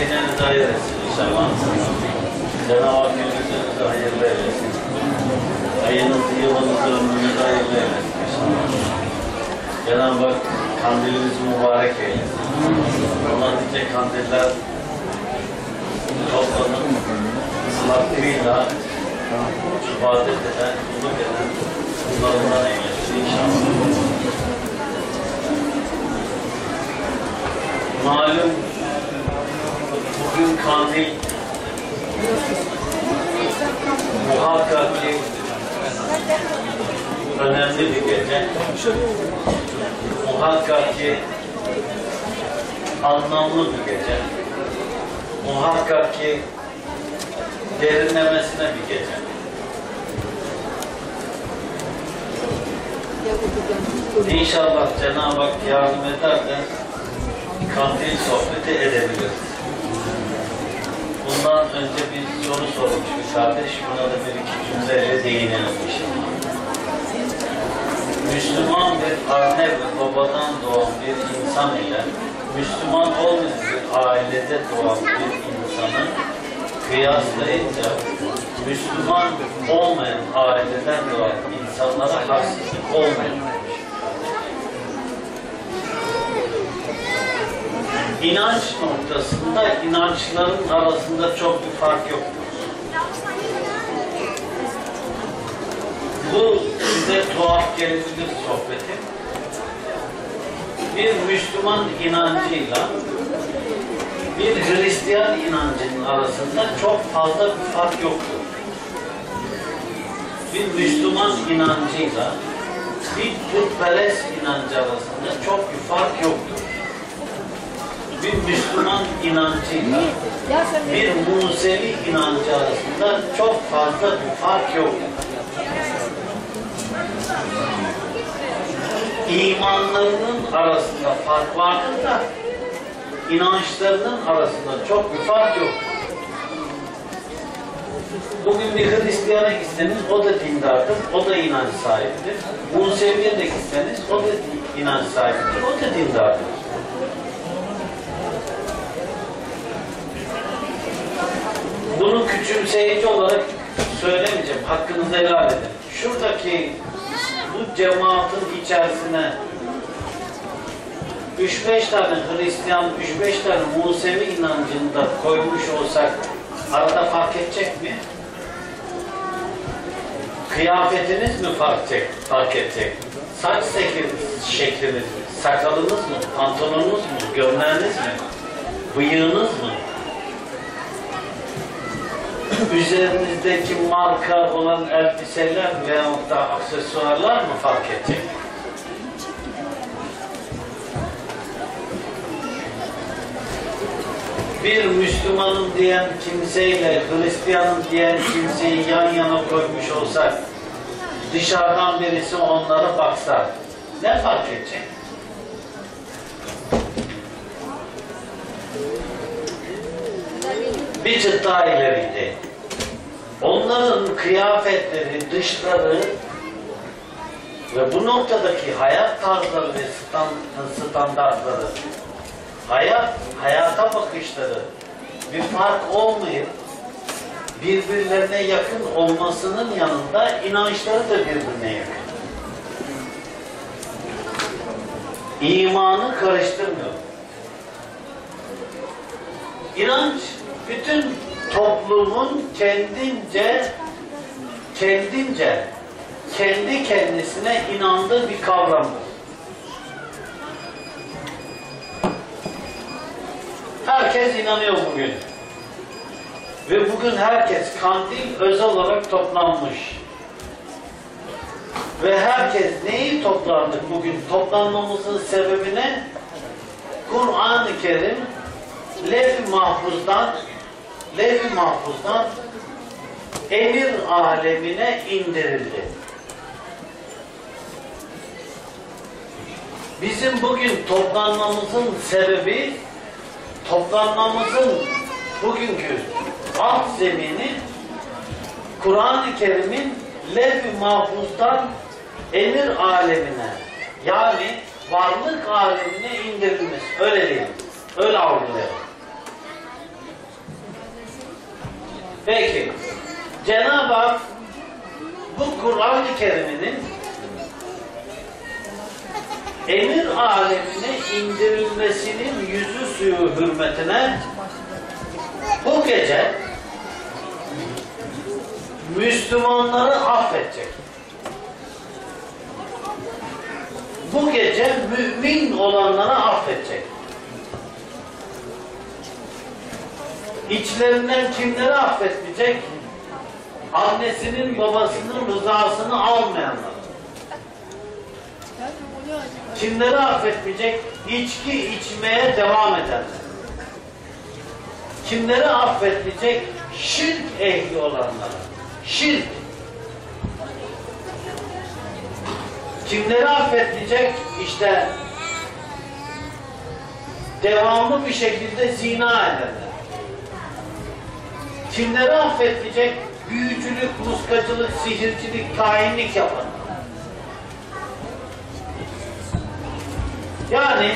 gecenizi hayır etsin inşallah. Cenab-ı Hak gününüzü hayırlı eylesin. Ayınızı, yılınızı, ömrünüzü hayırlı eylesin inşallah. Cenab-ı Hak kandilinizi mübarek eylesin. Nice kandiller toplanıp hakkıyla ibadet eden, kulluk eden kullarından eylesin inşallah. Malum bugün kandil muhakkak ki önemli bir gece. Muhakkak ki anlamlı bir gece. Muhakkak ki derinlemesine bir gece. İnşallah Cenab-ı Hak yardım eder de kandil sohbeti edebiliriz. Bundan önce bir soru sormuş bir kardeş. Buna da bir iki cümleyle değinelim inşallah. Müslüman bir anne ve babadan doğan bir insan ile Müslüman olmayan bir ailede doğan bir insanı kıyaslayınca Müslüman olmayan aileden doğan insanlara haksızlık olmuyor. İnanç noktasında inançların arasında çok bir fark yok. Bu size tuhaf gelebilir sohbeti. Bir Müslüman inancıyla bir Hristiyan inancının arasında çok fazla bir fark yoktur. Bir Müslüman inancıyla bir putperest inancı arasında çok bir fark yoktur. Bir Müslüman inancıyla bir Musevi inancı arasında çok fazla bir fark yoktur. İmanlarının arasında fark vardır da inançlarının arasında çok bir fark yok. Bugün bir Hristiyana gitseniz o da dindardır, o da inanç sahibidir. Musevi'ye de gitseniz o da inanç sahibidir, o da dindardır. Bunu küçümseyici olarak söylemeyeceğim, hakkınızı helal edin. Şuradaki bu cemaatin içerisine 3-5 tane Hristiyan, 3-5 tane Musevi inancında koymuş olsak arada fark edecek mi? Kıyafetiniz mi fark edecek? Fark edecek? Saç şekliniz mi? Sakalınız mı? Pantolonunuz mu? Gömleğiniz mi? Bıyığınız mı? Üzerinizdeki marka olan elbiseler veyahut da aksesuarlar mı fark edecek? bir Müslümanım diyen kimseyle Hristiyanım diyen kimseyi yan yana koymuş olsak dışarıdan birisi onlara baksa ne fark edecek? Bir çıt daha ileriydi. Onların kıyafetleri, dışları ve bu noktadaki hayat tarzları ve standartları hayat, hayata bakışları bir fark olmayıp birbirlerine yakın olmasının yanında inançları da birbirine yakın. İmanı karıştırmıyor. İnanç bütün toplumun kendince kendince kendi kendisine inandığı bir kavramdır. Herkes inanıyor bugün. Ve bugün herkes kandil özel olarak toplanmış. Ve herkes neyi toplandık bugün? Toplanmamızın sebebi ne? Kur'an-ı Kerim Lef-i Mahfuz'dan Lef-i Mahfuz'dan emir alemine indirildi. Bizim bugün toplanmamızın sebebi toplanmamızın bugünkü alt zemini Kur'an-ı Kerim'in lev-i mahfuzdan emir alemine yani varlık alemine indirilmesi. Öyle değil. Öyle algılayalım. Peki. Cenab-ı Hak bu Kur'an-ı Kerim'inin emir alemine indirilmesinin yüzü suyu hürmetine bu gece Müslümanları affedecek. Bu gece mümin olanları affedecek. İçlerinden kimleri affetmeyecek? Annesinin babasının rızasını almayanlar. Kimleri affetmeyecek? İçki içmeye devam edenler. Kimleri affetmeyecek? Şirk ehli olanlar. Şirk. Kimleri affetmeyecek? İşte devamlı bir şekilde zina edenler. Kimleri affetmeyecek? Büyücülük, muskacılık, sihircilik, kainlik yapanlar. Yani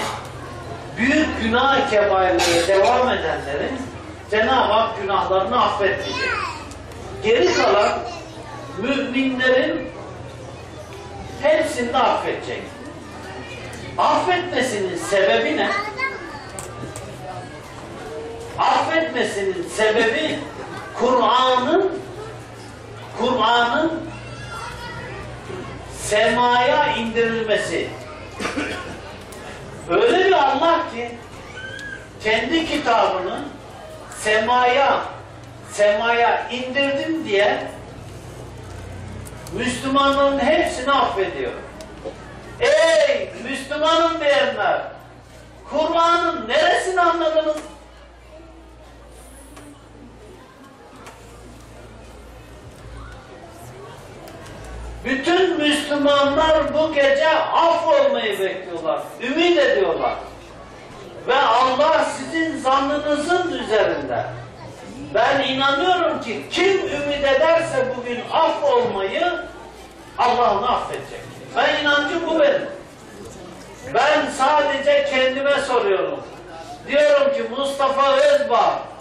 büyük günah kebairliğe devam edenlerin Cenab-ı Hak günahlarını affetmeyecek. Geri kalan müminlerin hepsini de affedecek. Affetmesinin sebebi ne? Affetmesinin sebebi Kur'an'ın Kur'an'ın semaya indirilmesi. Öyle bir Allah ki kendi kitabını semaya semaya indirdim diye Müslümanların hepsini affediyor. Ey Müslümanım diyenler Kur'an'ın neresini anladınız? Bütün Müslümanlar bu gece af olmayı bekliyorlar, ümit ediyorlar. Ve Allah sizin zannınızın üzerinde. Ben inanıyorum ki kim ümit ederse bugün af olmayı Allah onu affedecek. Ben inancım bu benim. Ben sadece kendime soruyorum. Diyorum ki Mustafa Özbağ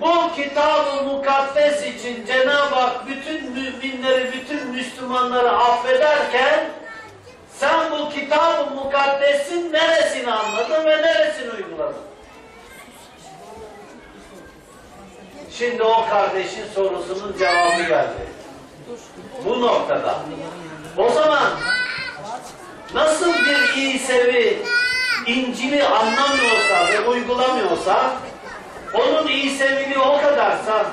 bu kitab-ı mukaddes için Cenab-ı Hak bütün müminleri, bütün Müslümanları affederken sen bu kitab-ı mukaddesin neresini anladın ve neresini uyguladın? Şimdi o kardeşin sorusunun cevabı geldi. Bu noktada. O zaman nasıl bir İsevi İncil'i anlamıyorsa ve uygulamıyorsa onun İseviliği o kadarsa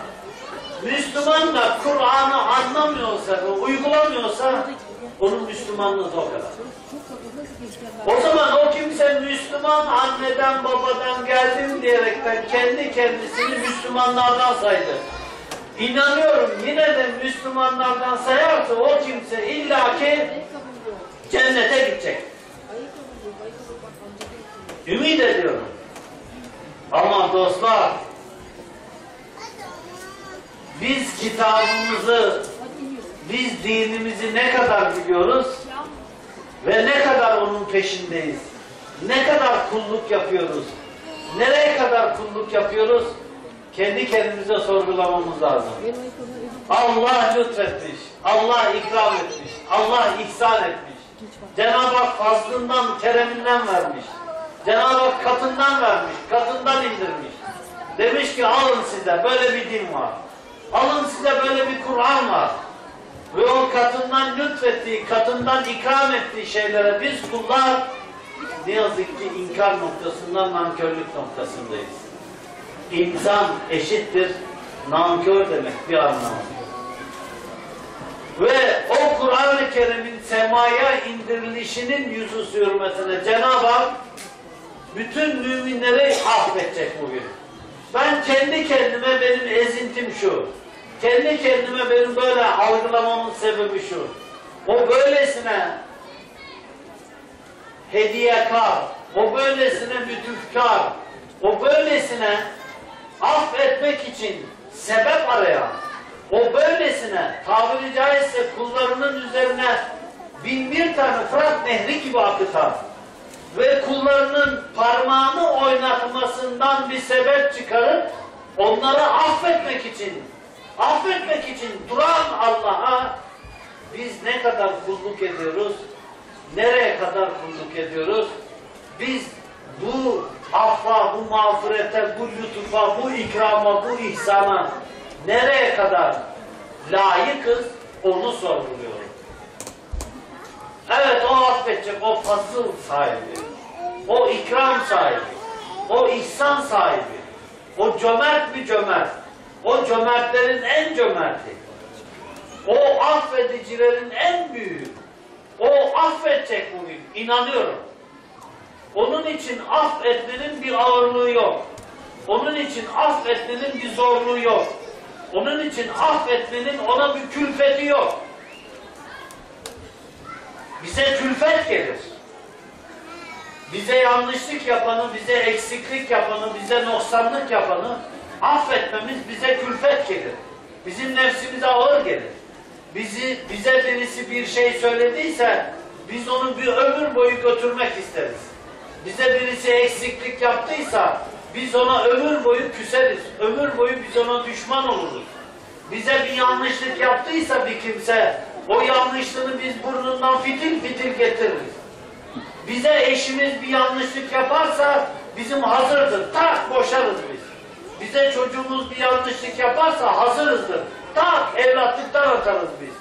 Müslüman da Kur'an'ı anlamıyorsa ve uygulamıyorsa onun Müslümanlığı da o kadar. O zaman o kimse Müslüman anneden babadan geldim diyerekten kendi kendisini Müslümanlardan saydı. İnanıyorum yine de Müslümanlardan sayarsa o kimse illaki cennete gidecek. Ümit ediyorum. Ama dostlar biz kitabımızı biz dinimizi ne kadar biliyoruz ve ne kadar onun peşindeyiz. Ne kadar kulluk yapıyoruz. Nereye kadar kulluk yapıyoruz? Kendi kendimize sorgulamamız lazım. Allah lütfetmiş. Allah ikram etmiş. Allah ihsan etmiş. Cenab-ı Hak fazlından, kereminden vermiş. Cenab-ı Hak katından vermiş, katından indirmiş. Demiş ki alın size böyle bir din var. Alın size böyle bir Kur'an var. Ve o katından lütfettiği, katından ikram ettiği şeylere biz kullar ne yazık ki inkar noktasından nankörlük noktasındayız. İnsan eşittir, nankör demek bir anlamı. Ve o Kur'an-ı Kerim'in semaya indirilişinin yüzü hürmetine Cenab-ı Hak bütün müminleri affedecek bugün. Ben kendi kendime benim ezintim şu. Kendi kendime benim böyle algılamamın sebebi şu. O böylesine hediyekar, o böylesine lütufkar, o böylesine affetmek için sebep arayan, o böylesine tabiri caizse kullarının üzerine bin bir tane Fırat Nehri gibi akıtan ve kullarının parmağını oynatmasından bir sebep çıkarıp onları affetmek için, affetmek için duran Allah'a biz ne kadar kulluk ediyoruz, nereye kadar kulluk ediyoruz? Biz bu affa, bu mağfirete, bu lütufa, bu ikrama, bu ihsana nereye kadar layıkız onu sorguluyorum. Evet o affedecek, o fazıl sahibi, o ikram sahibi, o ihsan sahibi, o cömert bir cömert, o cömertlerin en cömerti, o affedicilerin en büyüğü, o affedecek bugün, inanıyorum. Onun için affetmenin bir ağırlığı yok. Onun için affetmenin bir zorluğu yok. Onun için affetmenin ona bir külfeti yok. Bize külfet gelir. Bize yanlışlık yapanı, bize eksiklik yapanı, bize noksanlık yapanı affetmemiz bize külfet gelir. Bizim nefsimize ağır gelir. Bizi, bize birisi bir şey söylediyse biz onu bir ömür boyu götürmek isteriz. Bize birisi eksiklik yaptıysa biz ona ömür boyu küseriz. Ömür boyu biz ona düşman oluruz. Bize bir yanlışlık yaptıysa bir kimse o yanlışlığını biz burnundan fitil fitil getiririz. Bize eşimiz bir yanlışlık yaparsa bizim hazırdır. Tak boşarız biz. Bize çocuğumuz bir yanlışlık yaparsa hazırızdır. Tak evlatlıktan atarız biz.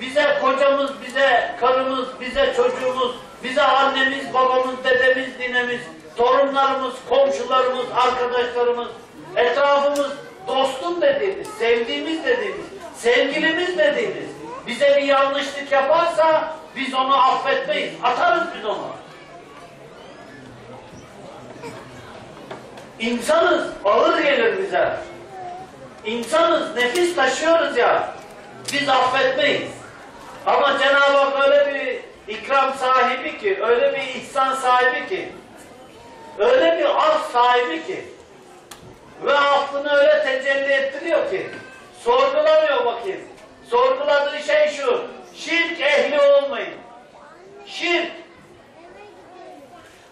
Bize kocamız, bize karımız, bize çocuğumuz, bize annemiz, babamız, dedemiz, ninemiz, torunlarımız, komşularımız, arkadaşlarımız, etrafımız, dostum dediğimiz, sevdiğimiz dediğimiz, sevgilimiz dediğimiz bize bir yanlışlık yaparsa biz onu affetmeyiz. Atarız biz onu. İnsanız, ağır gelir bize. İnsanız, nefis taşıyoruz ya. Biz affetmeyiz. Ama Cenab-ı Hak öyle bir ikram sahibi ki, öyle bir ihsan sahibi ki, öyle bir af sahibi ki ve affını öyle tecelli ettiriyor ki sorgulamıyor bakayım. Sorguladığı şey şu, şirk ehli olmayın. Şirk,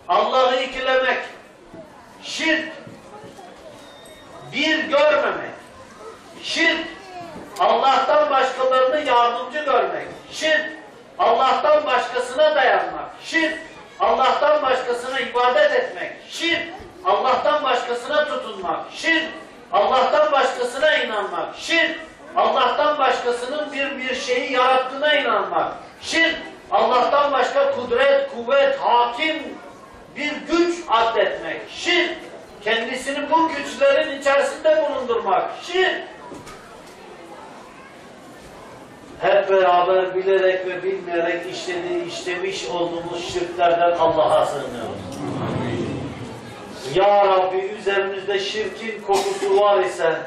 Allah'ı ikilemek, şirk, bir görmemek, şirk, Allah'tan başkalarını yardımcı görmek, şirk, Allah'tan başkasına dayanmak, şirk, Allah'tan başkasına ibadet etmek, şirk, Allah'tan başkasına tutunmak, şirk, Allah'tan başkasına inanmak, şirk, Allah'tan başkasının bir bir şeyi yarattığına inanmak, şirk, Allah'tan başka kudret, kuvvet, hakim bir güç addetmek, şirk, kendisini bu güçlerin içerisinde bulundurmak, şirk, hep beraber bilerek ve bilmeyerek işlediği, işlemiş olduğumuz şirklerden Allah'a sığınıyoruz. Ya Rabbi üzerimizde şirkin kokusu var ise,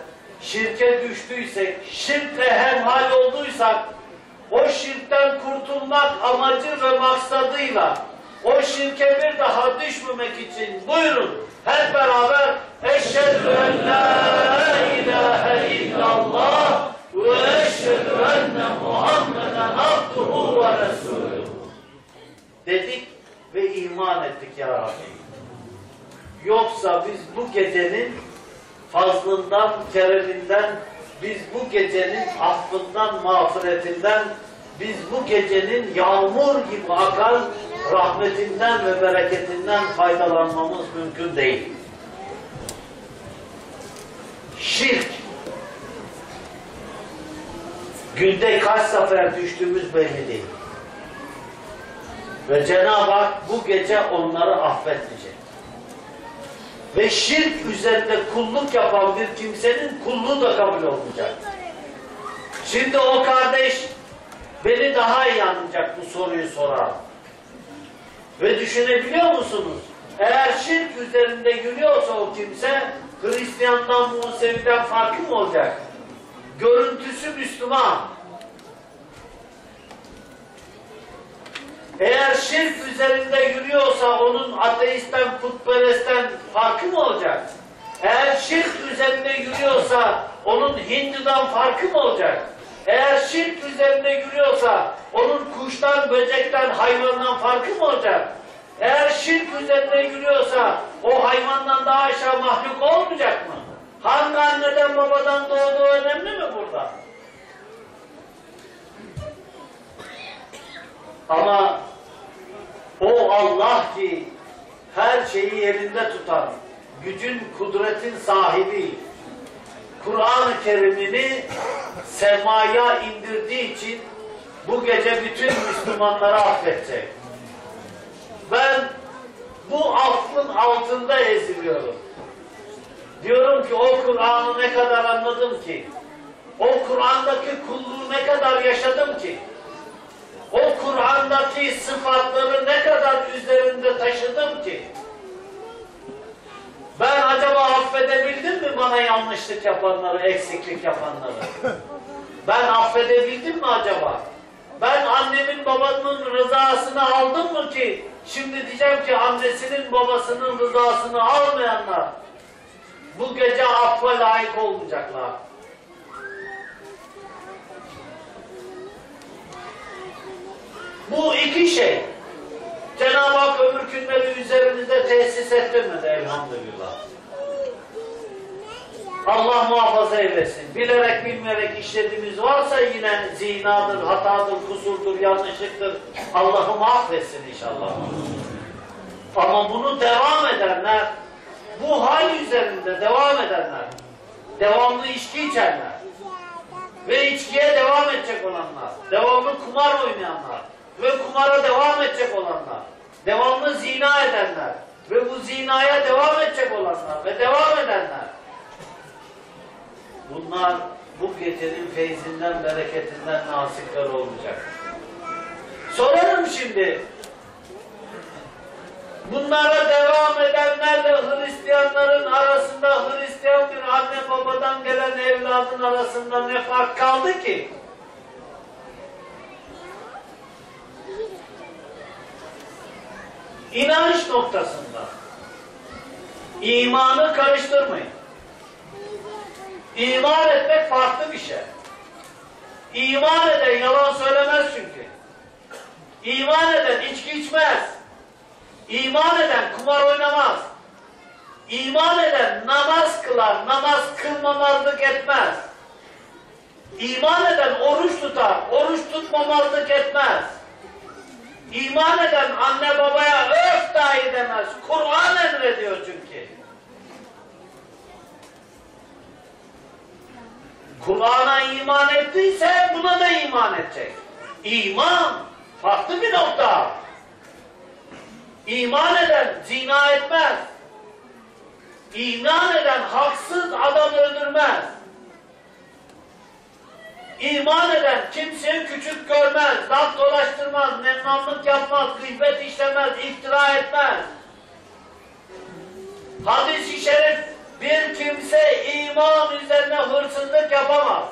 şirke düştüysek, şirkle hemhal olduysak, o şirkten kurtulmak amacı ve maksadıyla, o şirke bir daha düşmemek için buyurun hep beraber Eşhedü en la ilahe illallah ve eşhedü enne Muhammeden abduhu ve dedik ve iman ettik ya Rabbi. Yoksa biz bu gecenin fazlından, kereminden, biz bu gecenin affından, mağfiretinden, biz bu gecenin yağmur gibi akan rahmetinden ve bereketinden faydalanmamız mümkün değil. Şirk. Günde kaç sefer düştüğümüz belli değil. Ve Cenab-ı Hak bu gece onları affetmeyecek. Ve şirk üzerinde kulluk yapan bir kimsenin kulluğu da kabul olmayacak. Şimdi o kardeş beni daha iyi anlayacak bu soruyu soran. Ve düşünebiliyor musunuz? Eğer şirk üzerinde yürüyorsa o kimse Hristiyandan, Musevi'den farkı mı olacak? Görüntüsü Müslüman. Eğer şirk üzerinde yürüyorsa onun ateistten, putperestten farkı mı olacak? Eğer şirk üzerinde yürüyorsa onun Hindu'dan farkı mı olacak? Eğer şirk üzerinde yürüyorsa onun kuştan, böcekten, hayvandan farkı mı olacak? Eğer şirk üzerinde yürüyorsa o hayvandan daha aşağı mahluk olmayacak mı? Hangi anneden babadan doğduğu önemli mi burada? Ama o Allah ki her şeyi yerinde tutan, gücün, kudretin sahibi, Kur'an-ı Kerim'ini semaya indirdiği için bu gece bütün Müslümanları affedecek. Ben bu affın altında eziliyorum. Diyorum ki o Kur'an'ı ne kadar anladım ki, o Kur'an'daki kulluğu ne kadar yaşadım ki, o Kur'an'daki sıfatları ne kadar üzerinde taşıdım ki, ben acaba affedebildim mi bana yanlışlık yapanları, eksiklik yapanları? Ben affedebildim mi acaba? Ben annemin babamın rızasını aldım mı ki şimdi diyeceğim ki annesinin babasının rızasını almayanlar bu gece affa layık olmayacaklar. Bu iki şey Cenab-ı Hak ömür günleri üzerimizde tesis ettirmedi elhamdülillah. Allah muhafaza eylesin. Bilerek bilmeyerek işlediğimiz varsa yine zinadır, hatadır, kusurdur, yanlışlıktır. Allah'ım affetsin inşallah. Ama bunu devam edenler, bu hal üzerinde devam edenler, devamlı içki içenler ve içkiye devam edecek olanlar, devamlı kumar oynayanlar ve kumara devam edecek olanlar, devamlı zina edenler ve bu zinaya devam edecek olanlar ve devam edenler, Bunlar bu gecenin feyzinden, bereketinden nasipler olacak. Sorarım şimdi. Bunlara devam edenlerle Hristiyanların arasında Hristiyan bir anne babadan gelen evladın arasında ne fark kaldı ki? İnanış noktasında. İmanı karıştırmayın. İman etmek farklı bir şey. İman eden yalan söylemez çünkü. İman eden içki içmez. İman eden kumar oynamaz. İman eden namaz kılar, namaz kılmamazlık etmez. İman eden oruç tutar, oruç tutmamazlık etmez. İman eden anne babaya öf dahi demez. Kur'an emrediyor çünkü. Kur'an'a iman ettiyse buna da iman edecek. İman farklı bir nokta. İman eden zina etmez. İman eden haksız adam öldürmez. İman eden kimseyi küçük görmez, laf dolaştırmaz, memnunluk yapmaz, gıybet işlemez, iftira etmez. Hadis-i şerif bir kimse iman üzerine hırsızlık yapamaz.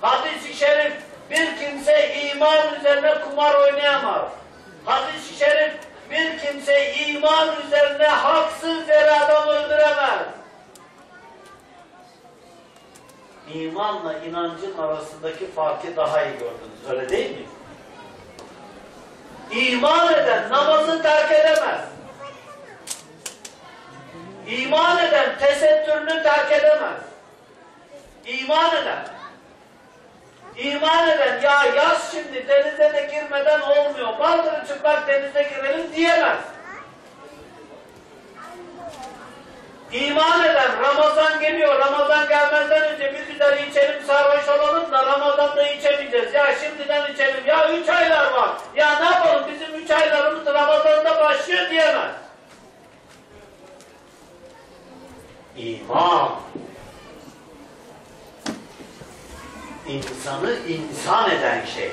Hadis-i şerif bir kimse iman üzerine kumar oynayamaz. Hadis-i şerif bir kimse iman üzerine haksız yere adam öldüremez. İmanla inancın arasındaki farkı daha iyi gördünüz. Öyle değil mi? İman eden namazı terk edemez. İman eden tesettürünü terk edemez. İman eden. İman eden ya yaz şimdi denize de girmeden olmuyor. Baldırı çıplak denize girelim diyemez. İman Ramazan geliyor. Ramazan gelmezden önce bir güzel içelim sarhoş olalım da Ramazan'da içemeyeceğiz. Ya şimdiden içelim. Ya üç aylar var. Ya ne yapalım bizim üç aylarımız Ramazan'da başlıyor diyemez. İman. İnsanı insan eden şey.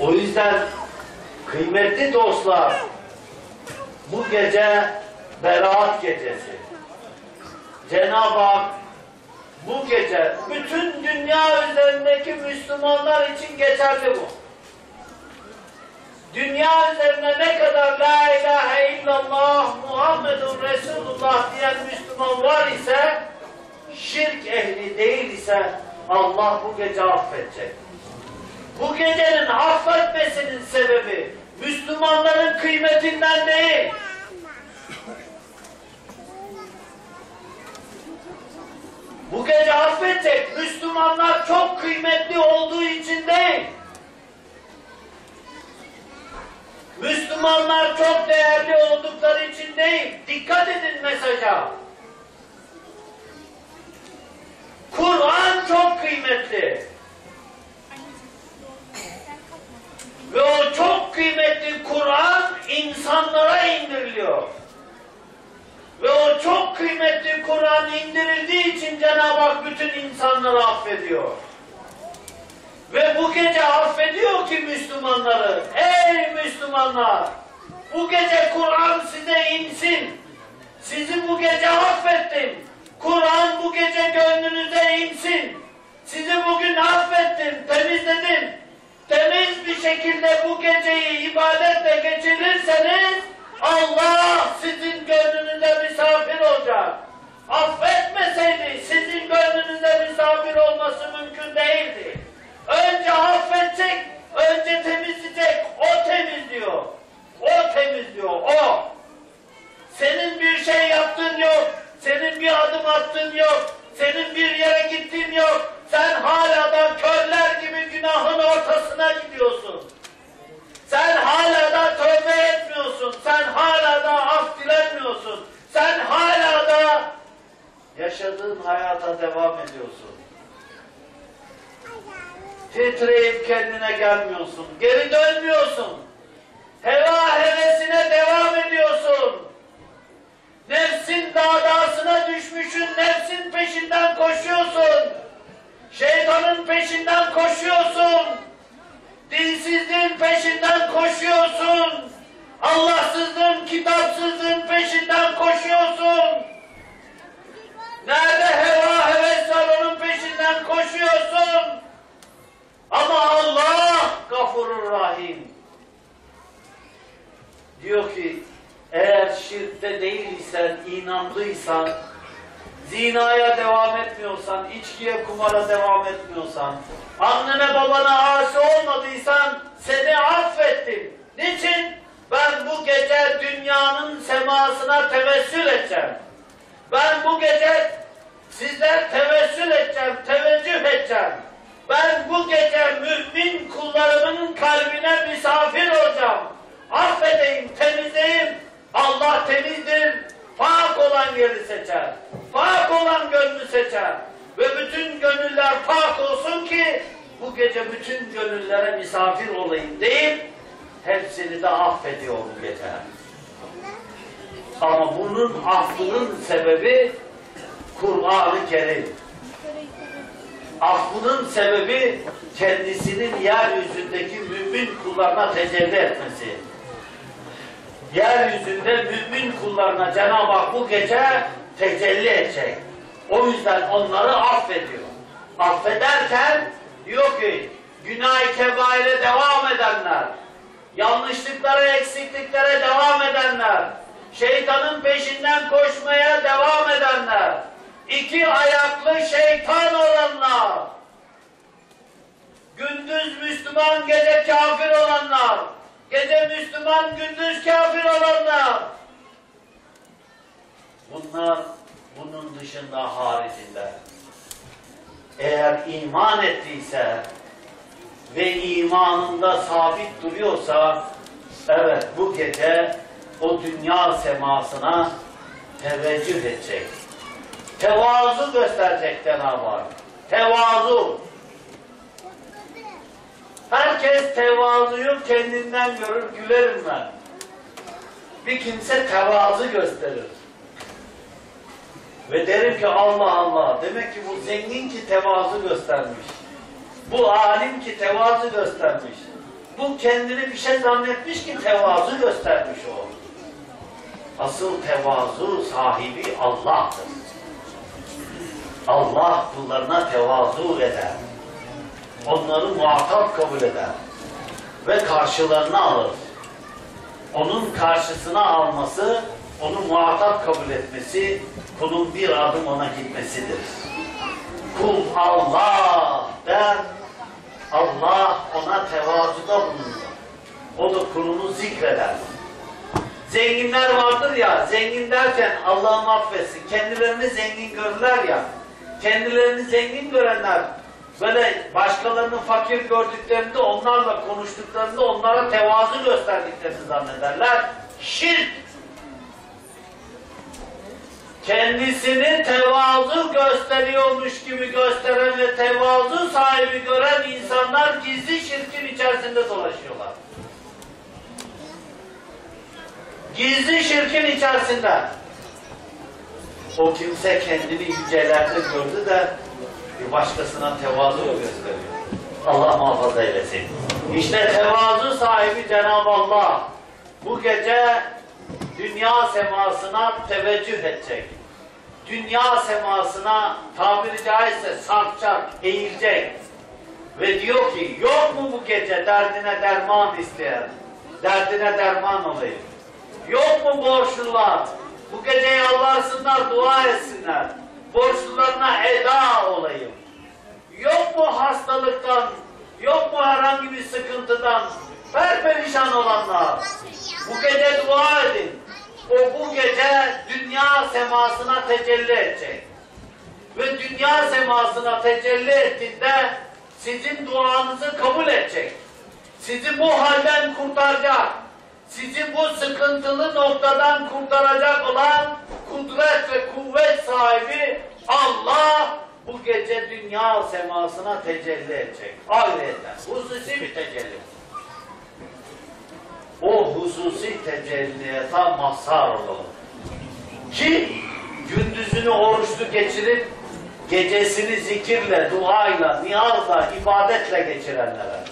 O yüzden kıymetli dostlar bu gece Berat gecesi. Cenab-ı Hak bu gece bütün dünya üzerindeki Müslümanlar için geçerli bu. Dünya üzerine ne kadar La ilahe illallah Muhammedun Resulullah diyen Müslüman var ise şirk ehli değil ise Allah bu gece affedecek. Bu gecenin affetmesinin sebebi Müslümanların kıymetinden değil. Bu gece affedecek. Müslümanlar çok kıymetli olduğu için değil. Müslümanlar çok değerli oldukları için değil. Dikkat edin mesaja. Kur'an çok kıymetli. Ve o çok kıymetli Kur'an insanlara indiriliyor. Ve o çok kıymetli Kur'an indirildiği için Cenab-ı Hak bütün insanları affediyor. Ve bu gece affediyor ki Müslümanları. Ey Müslümanlar! Bu gece Kur'an size insin. Sizi bu gece affettim. Kur'an bu gece gönlünüze insin. Sizi bugün affettim, temizledim. Temiz bir şekilde bu geceyi ibadetle geçirirseniz Allah sizin gönlünüze misafir olacak. Affetmeseydi sizin gönlünüze misafir olması mümkün değildi. Önce affedecek, önce temizleyecek. O temizliyor. O temizliyor. O. Senin bir şey yaptığın yok. Senin bir adım attığın yok. Senin bir yere gittiğin yok. Sen hala da körler gibi günahın ortasına gidiyorsun. Sen hala da tövbe etmiyorsun. Sen hala da af dilemiyorsun. Sen hala da yaşadığın hayata devam ediyorsun. Titreyip kendine gelmiyorsun. Geri dönmüyorsun. Heva hevesine devam ediyorsun. Nefsin dağdasına düşmüşün nefsin peşinden koşuyorsun. Şeytanın peşinden koşuyorsun. Dinsizliğin peşinden koşuyorsun. Allahsızlığın, kitapsızlığın peşinden koşuyorsun. Nerede heva heves onun peşinden koşuyorsun. Ama Allah gafurur rahim. Diyor ki eğer şirkte değilsen, inanlıysan, zinaya devam etmiyorsan, içkiye, kumara devam etmiyorsan, annene babana asi olmadıysan seni affettim. Niçin? Ben bu gece dünyanın semasına tevessül edeceğim. Ben bu gece sizler tevessül edeceğim, teveccüh edeceğim. Ben bu gece mümin kullarımın kalbine misafir olacağım. Affedeyim, temizleyeyim. Allah temizdir. Pak olan yeri seçer. Pak olan gönlü seçer. Ve bütün gönüller pak olsun ki bu gece bütün gönüllere misafir olayım deyip hepsini de affediyor bu gece. Ama bunun affının sebebi Kur'an-ı Kerim. Affının sebebi kendisinin yeryüzündeki mümin kullarına tecelli etmesi. Yeryüzünde mümin kullarına Cenab-ı Hak bu gece tecelli edecek. O yüzden onları affediyor. Affederken diyor ki günah-ı kebaire devam edenler, yanlışlıklara, eksikliklere devam edenler, şeytanın peşinden koşmaya devam edenler, iki ayaklı şeytan olanlar, gündüz Müslüman, gece kafir olanlar, gece Müslüman, gündüz kafir olanlar. Bunlar bunun dışında haricinde. Eğer iman ettiyse ve imanında sabit duruyorsa evet bu gece o dünya semasına teveccüh edecek. Tevazu gösterecek Cenab-ı Hak. Tevazu. Herkes tevazuyu kendinden görür, gülerim ben. Bir kimse tevazu gösterir. Ve derim ki Allah Allah, demek ki bu zengin ki tevazu göstermiş. Bu alim ki tevazu göstermiş. Bu kendini bir şey zannetmiş ki tevazu göstermiş o. Asıl tevazu sahibi Allah'tır. Allah kullarına tevazu eder. Onları muhatap kabul eder. Ve karşılarına alır. Onun karşısına alması, onu muhatap kabul etmesi, kulun bir adım ona gitmesidir. Kul Allah der, Allah ona tevazuda bulunur. O da kulunu zikreder. Zenginler vardır ya, zengin derken Allah'ım affetsin, kendilerini zengin görürler ya, kendilerini zengin görenler, böyle başkalarını fakir gördüklerinde onlarla konuştuklarında onlara tevazu gösterdiklerini zannederler. Şirk kendisini tevazu gösteriyormuş gibi gösteren ve tevazu sahibi gören insanlar gizli şirkin içerisinde dolaşıyorlar. Gizli şirkin içerisinde. O kimse kendini yücelerde gördü de bir başkasına tevazu gösteriyor. Allah muhafaza eylesin. İşte tevazu sahibi Cenab-ı Allah bu gece dünya semasına teveccüh edecek. Dünya semasına tabiri caizse sarkacak, eğilecek. Ve diyor ki yok mu bu gece derdine derman isteyen? Derdine derman olayım. Yok mu borçlular? Bu gece yalvarsınlar, dua etsinler. Borçlularına eda olayım. Yok mu hastalıktan, yok mu herhangi bir sıkıntıdan perperişan olanlar? Bu gece dua edin. O bu gece dünya semasına tecelli edecek. Ve dünya semasına tecelli ettiğinde sizin duanızı kabul edecek. Sizi bu halden kurtaracak. Sizi bu sıkıntılı noktadan kurtaracak olan kudret ve kuvvet sahibi Allah bu gece dünya semasına tecelli edecek. Ayrıca hususi bir tecelli. O hususi tecelliye tam mazhar olalım. Ki gündüzünü oruçlu geçirip gecesini zikirle, duayla, niyazla, ibadetle geçirenlere.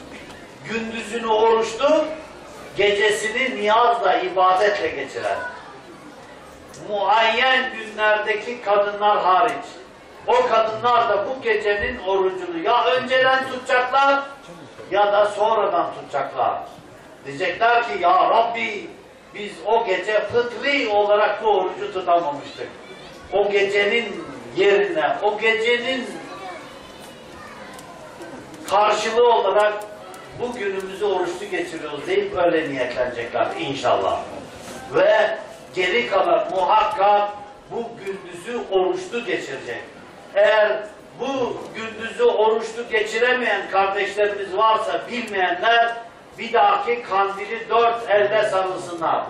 Gündüzünü oruçlu, gecesini niyazla, ibadetle geçiren. Muayyen günlerdeki kadınlar hariç. O kadınlar da bu gecenin orucunu ya önceden tutacaklar ya da sonradan tutacaklar. Diyecekler ki ya Rabbi biz o gece fıtri olarak bu orucu tutamamıştık. O gecenin yerine, o gecenin karşılığı olarak bu günümüzü oruçlu geçiriyoruz deyip öyle niyetlenecekler inşallah. Ve geri kalan muhakkak bu gündüzü oruçlu geçirecek. Eğer bu gündüzü oruçlu geçiremeyen kardeşlerimiz varsa bilmeyenler bir dahaki kandili dört elde sarılsınlar.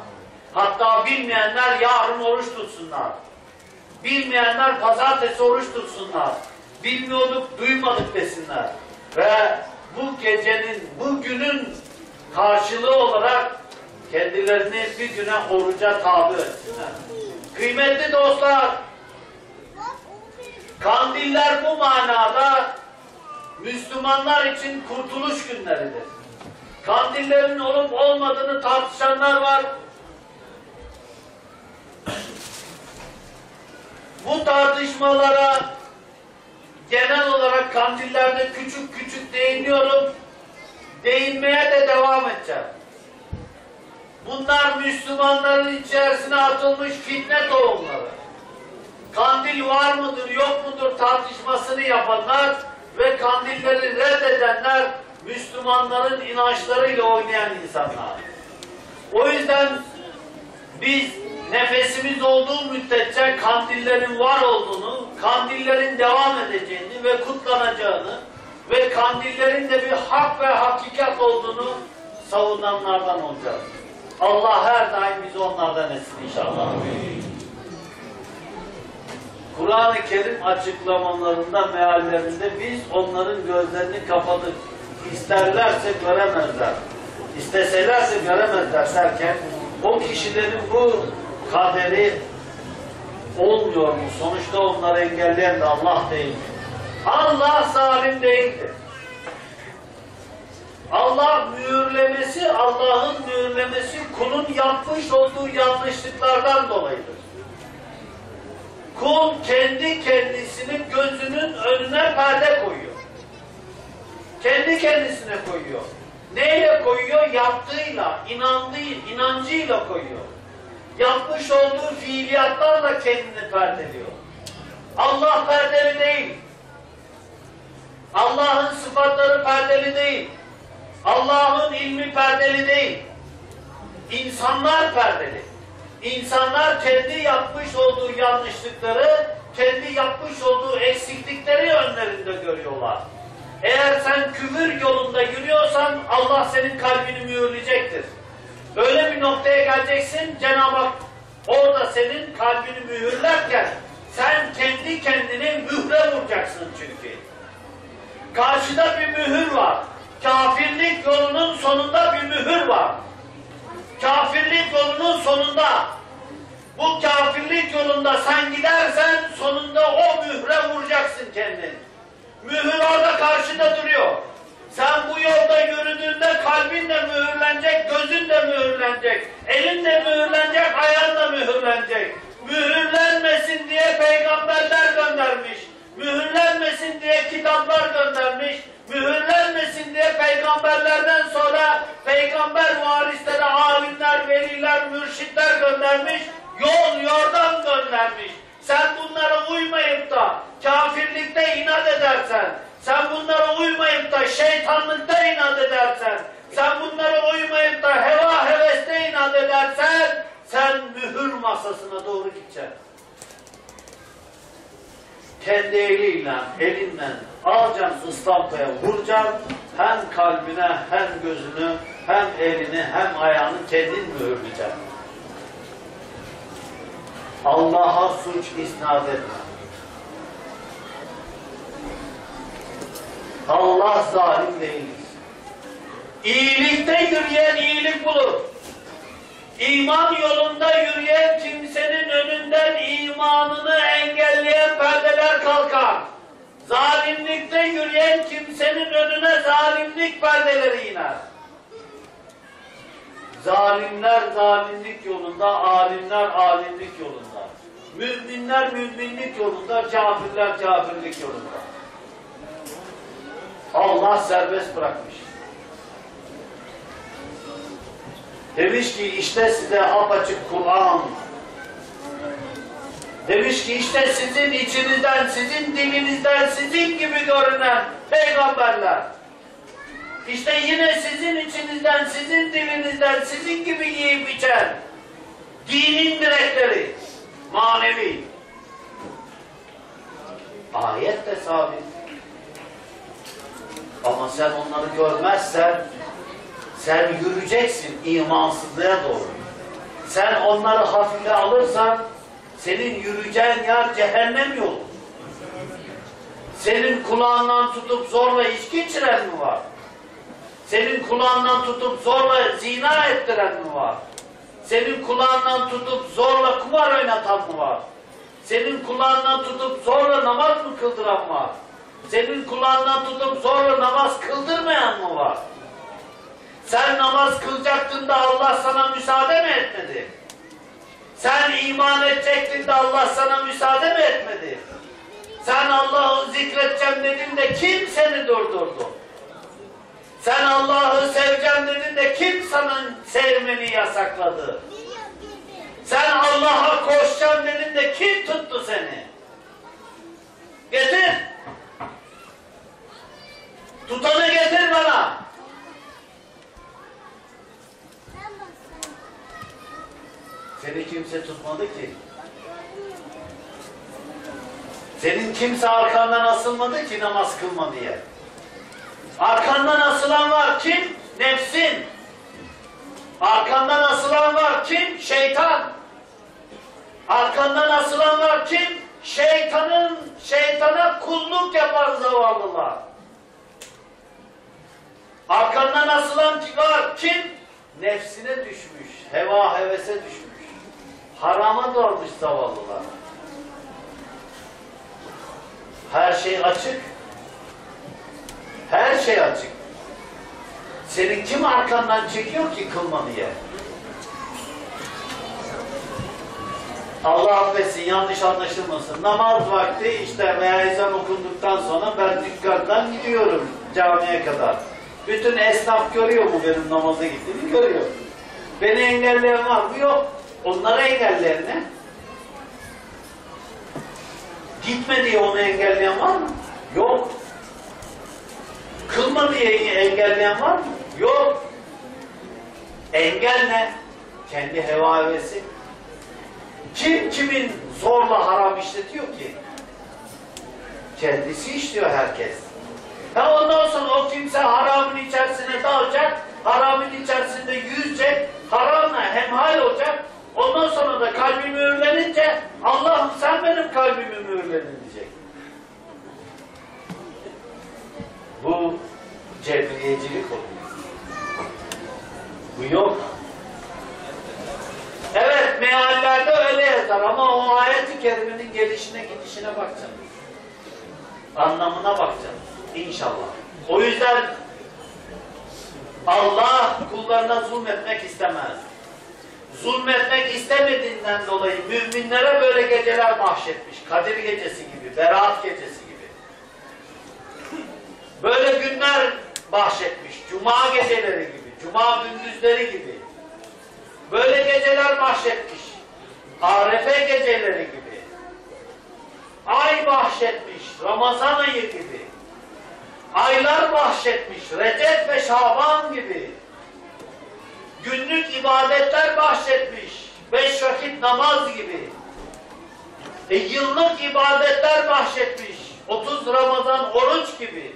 Hatta bilmeyenler yarın oruç tutsunlar. Bilmeyenler pazartesi oruç tutsunlar. Bilmiyorduk, duymadık desinler. Ve bu gecenin, bu günün karşılığı olarak kendilerini bir güne oruca tabi etsinler. Kıymetli dostlar, kandiller bu manada Müslümanlar için kurtuluş günleridir. Kandillerin olup olmadığını tartışanlar var. Bu tartışmalara genel olarak kandillerde küçük küçük değiniyorum. Değinmeye de devam edeceğim. Bunlar Müslümanların içerisine atılmış fitne tohumları. Kandil var mıdır yok mudur tartışmasını yapanlar ve kandilleri reddedenler Müslümanların inançlarıyla oynayan insanlar. O yüzden biz nefesimiz olduğu müddetçe kandillerin var olduğunu, kandillerin devam edeceğini ve kutlanacağını ve kandillerin de bir hak ve hakikat olduğunu savunanlardan olacağız. Allah her daim bizi onlardan etsin inşallah. Kur'an-ı Kerim açıklamalarında, meallerinde biz onların gözlerini kapadık. İsterlerse göremezler. İsteselerse göremezler derken o kişilerin bu kaderi olmuyor mu? Sonuçta onları engelleyen de Allah değil. Allah zalim değildir. Allah mühürlemesi, Allah'ın mühürlemesi kulun yapmış olduğu yanlışlıklardan dolayıdır. Kul kendi kendisinin gözünün önüne perde koyuyor. Kendi kendisine koyuyor. Neyle koyuyor? Yaptığıyla, inandığı, inancıyla koyuyor. Yapmış olduğu fiiliyatlarla kendini perdeliyor. Allah perdeli değil. Allah'ın sıfatları perdeli değil. Allah'ın ilmi perdeli değil. İnsanlar perdeli. İnsanlar kendi yapmış olduğu yanlışlıkları kendi yapmış olduğu eksiklikleri önlerinde görüyorlar. Eğer sen küfür yolunda yürüyorsan Allah senin kalbini mühürleyecektir. Öyle bir noktaya geleceksin Cenab-ı Hak orada senin kalbini mühürlerken sen kendi kendine mühre vuracaksın çünkü. Karşıda bir mühür var. Kafirlik yolunun sonunda bir mühür var. Kafirlik yolunun sonunda bu kafirlik yolunda sen gidersen sonunda o mühre vuracaksın kendin. Mühür orada karşıda duruyor. Sen bu yolda yürüdüğünde kalbin de mühürlenecek, gözün de mühürlenecek, elin de mühürlenecek, ayağın da mühürlenecek. Mühürlenmesin diye peygamberler göndermiş. Mühürlenmesin diye kitaplar göndermiş. Mühürlenmesin diye peygamberlerden sonra peygamber varisleri, alimler, veliler, mürşitler göndermiş. Yol, yordan göndermiş. Sen bunlara uymayıp da kafirlikte inat edersen, sen bunlara uymayıp da şeytanlıkta inat edersen, sen bunlara uymayıp da heva heveste inat edersen, sen mühür masasına doğru gideceksin. Kendi eliyle, elinle alacaksın ıstampaya vuracaksın, hem kalbine, hem gözünü, hem elini, hem ayağını kendin mühürleyeceksin. Allah'a suç isnat etme. Allah zalim değildir. İyilikte yürüyen iyilik bulur. İman yolunda yürüyen kimsenin önünden imanını engelleyen perdeler kalkar. Zalimlikte yürüyen kimsenin önüne zalimlik perdeleri iner. Zalimler zalimlik yolunda, alimler alimlik yolunda. Müminler müminlik yolunda, kafirler kafirlik yolunda. Allah serbest bırakmış. Demiş ki işte size apaçık Kur'an. Demiş ki işte sizin içinizden, sizin dilinizden, sizin gibi görünen peygamberler. İşte yine sizin içinizden, sizin dilinizden, sizin gibi yiyip içen dinin direkleri, manevi. Ayet de sabit. Ama sen onları görmezsen sen yürüyeceksin imansızlığa doğru. Sen onları hafife alırsan senin yürüyeceğin yer cehennem yolu. Senin kulağından tutup zorla içki içiren mi var? Senin kulağından tutup zorla zina ettiren mi var? Senin kulağından tutup zorla kumar oynatan mı var? Senin kulağından tutup zorla namaz mı kıldıran var? Senin kulağından tutup zorla namaz kıldırmayan mı var? Sen namaz kılacaktın da Allah sana müsaade mi etmedi? Sen iman edecektin de Allah sana müsaade mi etmedi? Sen Allah'ı zikredeceğim dedin de kim seni durdurdu? Sen Allah'ı seveceğim dedin de kim sana sevmeni yasakladı? Sen Allah'a koşacağım dedin de kim tuttu seni? Getir. Tutanı getir bana. Seni kimse tutmadı ki. Senin kimse arkandan asılmadı ki namaz kılma diye. Arkandan asılan var kim? Nefsin. Arkandan asılan var kim? Şeytan. Arkandan asılan var kim? Şeytanın, şeytana kulluk yapan zavallılar. Arkandan asılan var kim? Nefsine düşmüş, heva hevese düşmüş. Harama doğmuş zavallılar. Her şey açık. Her şey açık. Senin kim arkandan çekiyor ki kılma diye? Allah affetsin, yanlış anlaşılmasın. Namaz vakti işte veya okunduktan sonra ben dükkandan gidiyorum camiye kadar. Bütün esnaf görüyor mu benim namaza gittiğimi? Görüyor. Beni engelleyen var mı? Yok. Onları engelleyen ne? Gitme diye onu engelleyen var mı? Yok. Kılma diye engelleyen var mı? Yok. Engel ne? Kendi heva. Kim kimin zorla haram işletiyor ki? Kendisi işliyor herkes. Ha ondan sonra o kimse haramın içerisine dalacak, haramın içerisinde yüzecek, haramla hemhal olacak. Ondan sonra da kalbi mühürlenince Allah'ım sen benim kalbimi mühürledin diyecek. Bu cebriyecilik oluyor. Bu yok. Evet meallerde öyle yazar ama o ayet-i kerimenin gelişine gidişine bakacaksın. Anlamına bakacaksın. İnşallah. O yüzden Allah kullarına zulmetmek istemez. Zulmetmek istemediğinden dolayı müminlere böyle geceler bahşetmiş. Kadir gecesi gibi, Berat gecesi gibi. Böyle günler bahşetmiş. Cuma geceleri gibi, Cuma gündüzleri gibi. Böyle geceler bahşetmiş. Arefe geceleri gibi. Ay bahşetmiş. Ramazan ayı gibi. Aylar bahşetmiş. Recep ve Şaban gibi. Günlük ibadetler bahşetmiş. Beş vakit namaz gibi. E, yıllık ibadetler bahşetmiş. 30 Ramazan oruç gibi.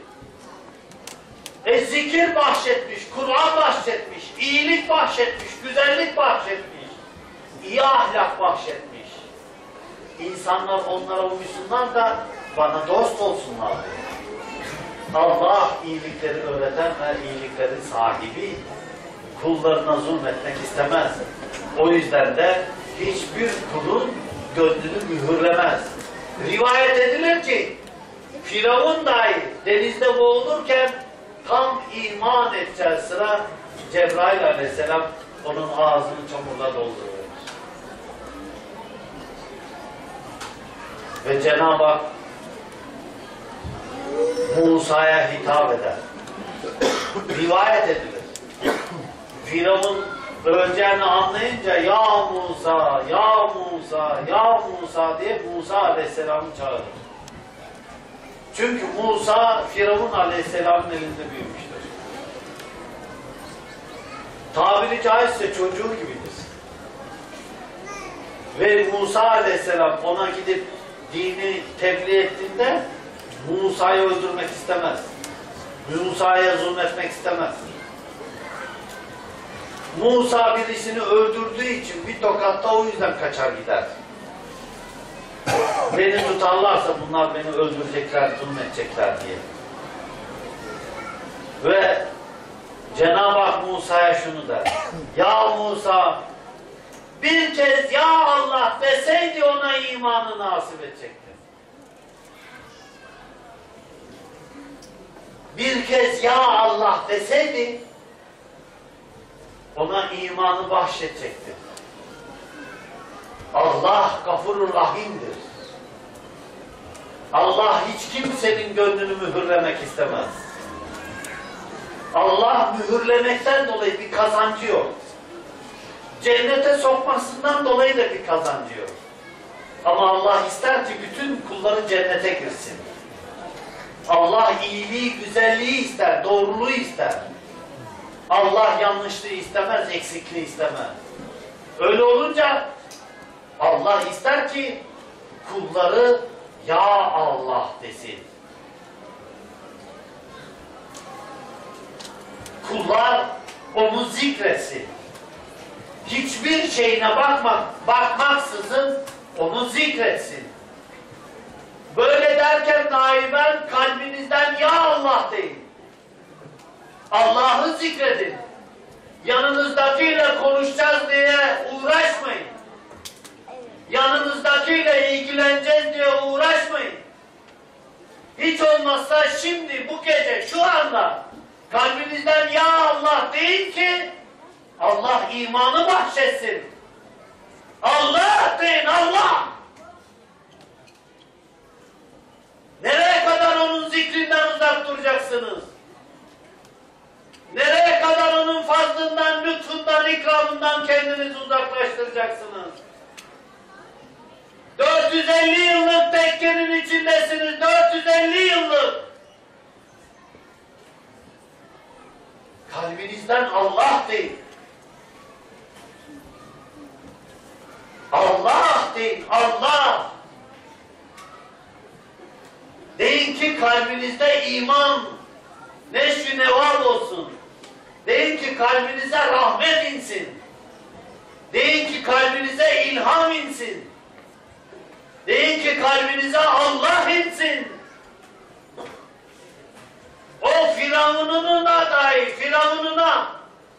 E zikir bahşetmiş, Kur'an bahşetmiş, iyilik bahşetmiş, güzellik bahşetmiş, iyi ahlak bahşetmiş. İnsanlar onlara uysunlar da bana dost olsunlar diyor. Allah iyilikleri öğreten ve iyiliklerin sahibi kullarına zulmetmek istemez. O yüzden de hiçbir kulun gönlünü mühürlemez. Rivayet edilir ki Firavun dahi denizde boğulurken tam iman edeceği sıra Cebrail aleyhisselam onun ağzını çamurla dolduruyor. Ve Cenab-ı Hak Musa'ya hitap eder. Rivayet edilir. Firavun öleceğini anlayınca ya Musa, ya Musa, ya Musa diye Musa aleyhisselamı çağırır. Çünkü Musa Firavun aleyhisselamın elinde büyümüştür. Tabiri caizse çocuğu gibidir. Ve Musa aleyhisselam ona gidip dini tebliğ ettiğinde Musa'yı öldürmek istemez. Musa'ya zulmetmek istemez. Musa birisini öldürdüğü için bir tokatta o yüzden kaçar gider. Beni tutarlarsa bunlar beni öldürecekler, zulmedecekler diye. Ve Cenab-ı Hak Musa'ya şunu der. Ya Musa bir kez ya Allah deseydi ona imanı nasip edecekti. Bir kez ya Allah deseydi ona imanı bahşedecekti. Allah gafurur rahimdir. Allah hiç kimsenin gönlünü mühürlemek istemez. Allah mühürlemekten dolayı bir kazancı yok. Cennete sokmasından dolayı da bir kazancı yok. Ama Allah ister ki bütün kulları cennete girsin. Allah iyiliği, güzelliği ister, doğruluğu ister. Allah yanlışlığı istemez, eksikliği istemez. Öyle olunca Allah ister ki kulları ya Allah desin. Kullar onu zikretsin. Hiçbir şeyine bakmak, bakmaksızın onu zikretsin. Böyle derken daimen kalbinizden ya Allah deyin. Allah'ı zikredin. Yanınızdakiyle konuşacağız diye uğraşmayın. Yanınızdakiyle ilgileneceğiz diye uğraşmayın. Hiç olmazsa şimdi bu gece şu anda kalbinizden ya Allah deyin ki Allah imanı bahşetsin. Allah deyin Allah. Nereye kadar onun zikrinden uzak duracaksınız? Nereye kadar onun fazlından, lütfundan, ikramından kendinizi uzaklaştıracaksınız? 450 yıllık tekkenin içindesiniz. 450 yıllık. Kalbinizden Allah deyin. Allah kalbinizde iman, neşvi neval olsun. Deyin ki kalbinize rahmet insin. Deyin ki kalbinize ilham insin. Deyin ki kalbinize Allah insin. O Firavun'una dahi Firavun'una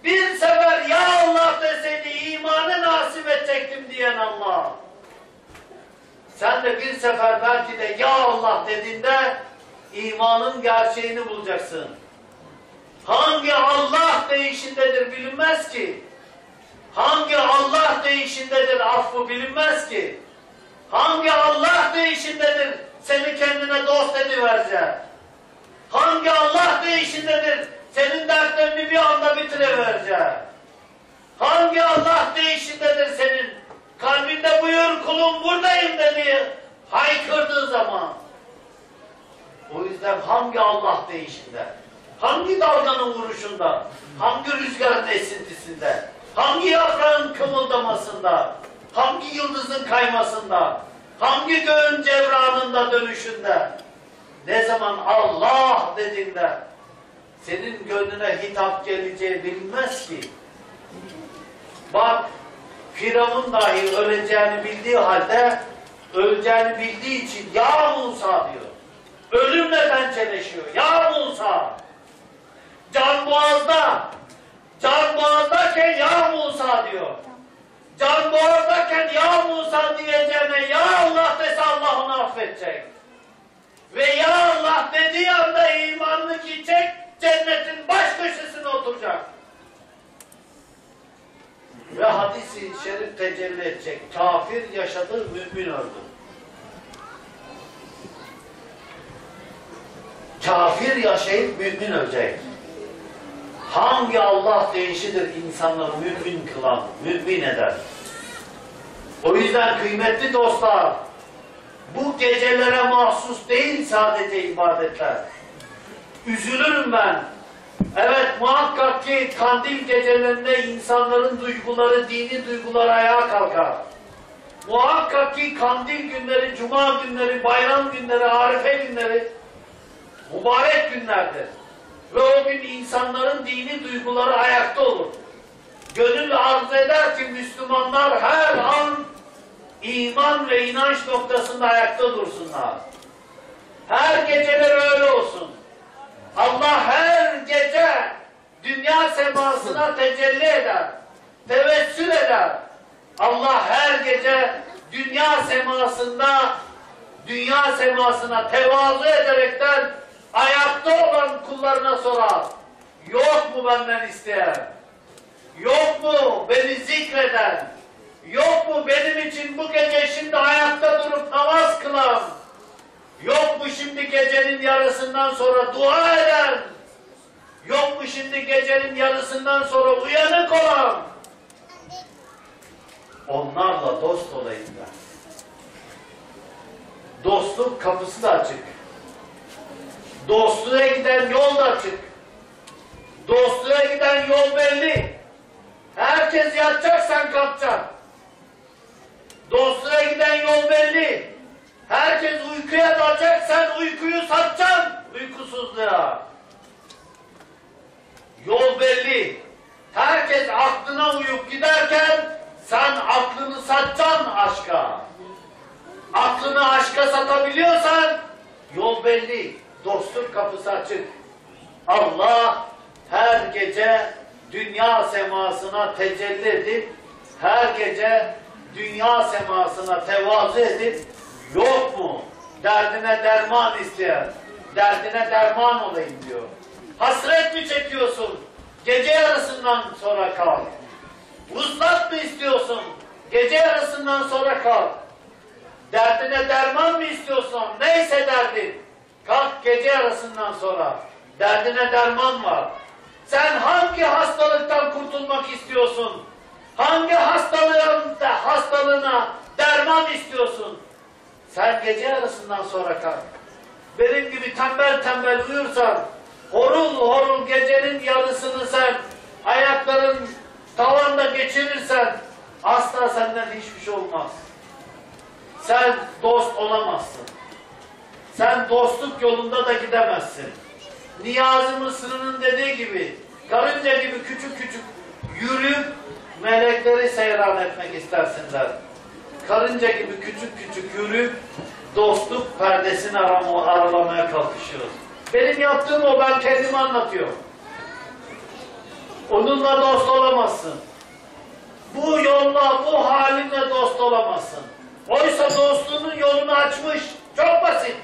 bir sefer ya Allah deseydi imanı nasip edecektim diyen Allah. Sen de bir sefer belki de ya Allah dediğinde imanın gerçeğini bulacaksın. Hangi Allah değişindedir bilinmez ki. Hangi Allah değişindedir affı bilinmez ki. Hangi Allah değişindedir seni kendine dost ediverecek. Hangi Allah değişindedir senin dertlerini bir anda bitireverecek. Hangi Allah değişindedir senin kalbinde buyur kulum buradayım dediği haykırdığı zaman. O yüzden hangi Allah değişinde, hangi dalganın vuruşunda, hangi rüzgarın esintisinde, hangi yaprağın kımıldamasında, hangi yıldızın kaymasında, hangi göğün cevranında dönüşünde, ne zaman Allah dediğinde senin gönlüne hitap geleceği bilinmez ki. Bak Firavun dahi öleceğini bildiği halde öleceğini bildiği için ya Musa diyor. Ölümle pençeleşiyor. Ya Musa. Can boğazda. Can boğazdayken ya Musa diyor. Can boğazdayken ya Musa diyeceğine ya Allah dese Allah onu affedecek. Ve ya Allah dediği anda imanını gidecek, cennetin baş köşesine oturacak. Ve hadisi şerif tecelli edecek. Kafir yaşadı, mümin öldü. Kafir yaşayıp mümin ölecek. Hangi Allah değişidir insanları mümin kılan, mümin eder? O yüzden kıymetli dostlar, bu gecelere mahsus değil sadece ibadetler. Üzülürüm ben. Evet muhakkak ki kandil gecelerinde insanların duyguları, dini duyguları ayağa kalkar. Muhakkak ki kandil günleri, cuma günleri, bayram günleri, arife günleri mübarek günlerdir. Ve o gün insanların dini duyguları ayakta olur. Gönül arzu eder ki Müslümanlar her an iman ve inanç noktasında ayakta dursunlar. Her geceler öyle olsun. Allah her gece dünya semasına tecelli eder, tevessül eder. Allah her gece dünya semasında, dünya semasına tevazu ederekten ayakta olan kullarına sorar. Yok mu benden isteyen? Yok mu beni zikreden? Yok mu benim için bu gece şimdi ayakta durup namaz kılan? Yok mu şimdi gecenin yarısından sonra dua eden? Yok mu şimdi gecenin yarısından sonra uyanık olan? Onlarla dost olayım ben. Dostluk kapısı da açık. Dostluğa giden yol da açık. Dostluğa giden yol belli. Herkes yatacak sen kalkacaksın. Dostluğa giden yol belli. Herkes uykuya dalacak, sen uykuyu satacaksın uykusuzluğa. Yol belli. Herkes aklına uyup giderken sen aklını satacaksın aşka. Aklını aşka satabiliyorsan yol belli. Dostluk kapısı açık. Allah her gece dünya semasına tecelli edip her gece dünya semasına tevazu edip yok mu derdine derman isteyen derdine derman olayım diyor. Hasret mi çekiyorsun? Gece yarısından sonra kal. Vuslat mı istiyorsun? Gece yarısından sonra kal. Derdine derman mı istiyorsun? Neyse derdin. Kalk gece yarısından sonra. Derdine derman var. Sen hangi hastalıktan kurtulmak istiyorsun? Hangi hastalığın hastalığına derman istiyorsun? Sen gece yarısından sonra kalk. Benim gibi tembel tembel uyursan, horul horul gecenin yarısını sen ayakların tavanda geçirirsen asla senden hiçbir şey olmaz. Sen dost olamazsın. Sen dostluk yolunda da gidemezsin. Niyazi Mısır'ın dediği gibi karınca gibi küçük küçük yürüyüp melekleri seyran etmek istersinler. Karınca gibi küçük küçük yürüyüp dostluk perdesini arama, aralamaya kalkışıyoruz. Benim yaptığım o ben kendimi anlatıyorum. Onunla dost olamazsın. Bu yolla, bu halinle dost olamazsın. Oysa dostluğunun yolunu açmış. Çok basit.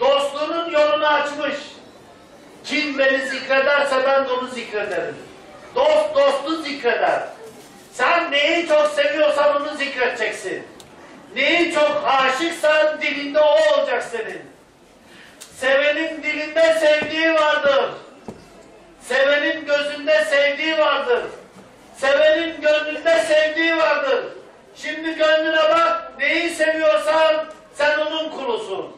Dostluğunun yolunu açmış. Kim beni zikrederse ben de onu zikrederim. Dost dostu zikreder. Sen neyi çok seviyorsan onu zikredeceksin. Neyi çok aşıksan dilinde o olacak senin. Sevenin dilinde sevdiği vardır. Sevenin gözünde sevdiği vardır. Sevenin gönlünde sevdiği vardır. Şimdi gönlüne bak, neyi seviyorsan sen onun kulusun.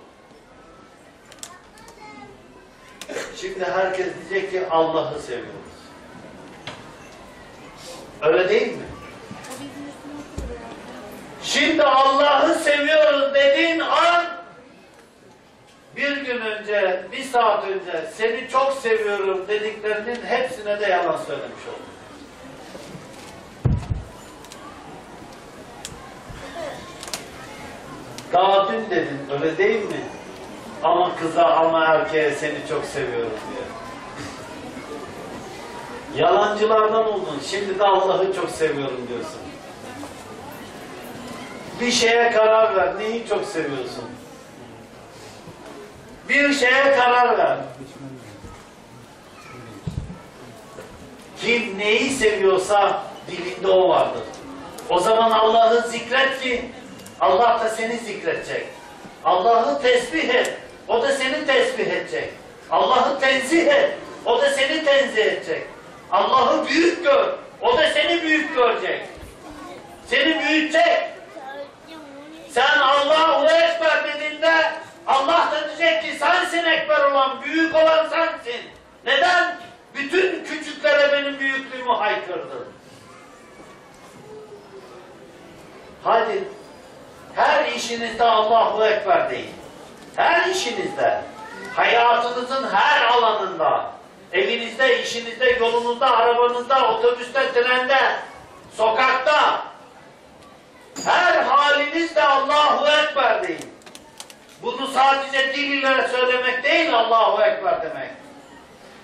Şimdi herkes diyecek ki Allah'ı seviyoruz. Öyle değil mi? Şimdi Allah'ı seviyoruz dediğin an bir gün önce, bir saat önce seni çok seviyorum dediklerinin hepsine de yalan söylemiş oldun. Daha dün dedin, öyle değil mi? Ama kıza ama erkeğe seni çok seviyorum diye. Yalancılardan oldun. Şimdi de Allah'ı çok seviyorum diyorsun. Bir şeye karar ver. Neyi çok seviyorsun? Bir şeye karar ver. Kim neyi seviyorsa dilinde o vardır. O zaman Allah'ı zikret ki Allah da seni zikredecek. Allah'ı tesbih et. O da seni tesbih edecek. Allah'ı tenzih et. O da seni tenzih edecek. Allah'ı büyük gör. O da seni büyük görecek. Seni büyütecek. Sen Allahu Ekber dediğinde Allah da diyecek ki sensin ekber olan, büyük olan sensin. Neden? Bütün küçüklere benim büyüklüğümü haykırdın. Hadi her işinizde Allahu Ekber deyin. Her işinizde. Hayatınızın her alanında. Evinizde, işinizde, yolunuzda, arabanızda, otobüste, trende, sokakta. Her halinizde Allahu Ekber deyin. Bunu sadece dil söylemek değil Allahu Ekber demek.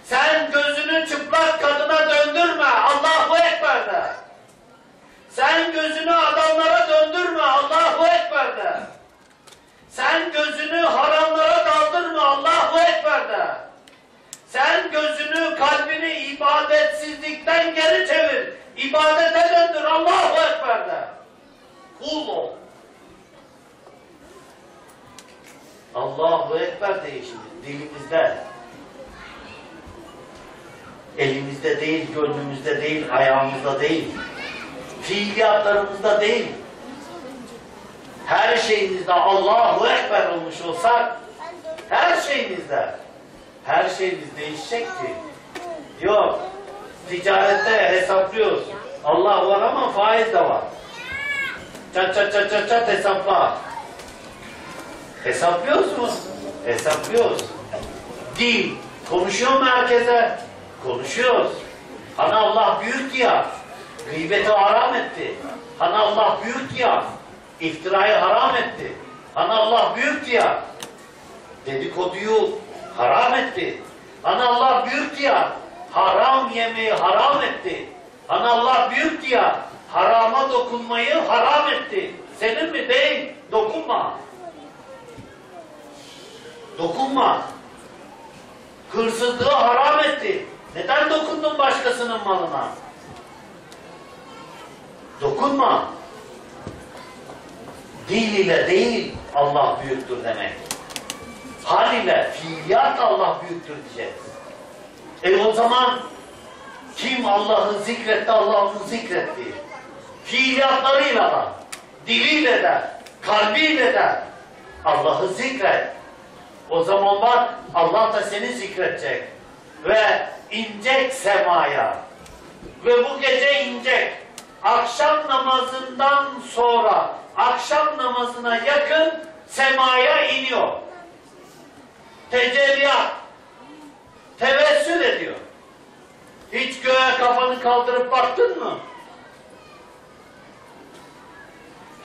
Sen gözünü çıplak kadına döndürme Allahu Ekber de. Sen gözünü adamlara döndürme Allahu Ekber de. Sen gözünü haramlara daldırma Allahu Ekber de. Sen gözünü, kalbini ibadetsizlikten geri çevir. İbadete döndür Allahu Ekber de. Kul ol. Allahu Ekber deyin şimdi dilimizde. Elimizde değil, gönlümüzde değil, ayağımızda değil. Fiiliyatlarımızda değil. Her şeyimizde Allahu Ekber olmuş olsak, her şeyimizde, her şeyimiz değişecek ki. Yok, ticarette hesaplıyoruz. Allah var ama faiz de var. Çat çat çat çat çat hesapla. Hesaplıyoruz mu? Hesaplıyoruz. Dil, konuşuyor mu herkese? Konuşuyoruz. Hani Allah büyük ya, gıybeti haram etti. Hani Allah büyük ya, iftirayı haram etti. Hani Allah büyük ya, dedikoduyu haram etti. Hani Allah büyük ya, haram yemeği haram etti. Hani Allah büyük ya, harama dokunmayı haram etti. Senin mi? Değil. Dokunma. Dokunma. Hırsızlığı haram etti. Neden dokundun başkasının malına? Dokunma. Dil ile değil Allah büyüktür demek. Hal ile, fiiliyat Allah büyüktür diyeceğiz. E o zaman kim Allah'ı zikretti, Allah onu zikretti. Fiiliyatlarıyla da, diliyle de, kalbiyle de Allah'ı zikret. O zaman bak Allah da seni zikredecek. Ve inecek semaya. Ve bu gece inecek. Akşam namazından sonra, akşam namazına yakın semaya iniyor. tecelliyat, tevessül ediyor. Hiç göğe kafanı kaldırıp baktın mı?